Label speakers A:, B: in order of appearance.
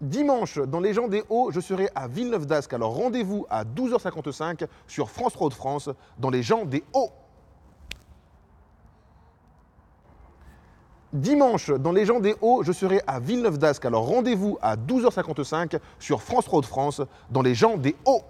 A: Dimanche, dans Les gens des Hauts, je serai à Villeneuve d'Ascq. Alors rendez-vous à 12h55 sur France 3 de France dans Les gens des Hauts. Dimanche, dans Les gens des Hauts, je serai à Villeneuve d'Ascq. Alors rendez-vous à 12h55 sur France 3 de France dans Les gens des Hauts.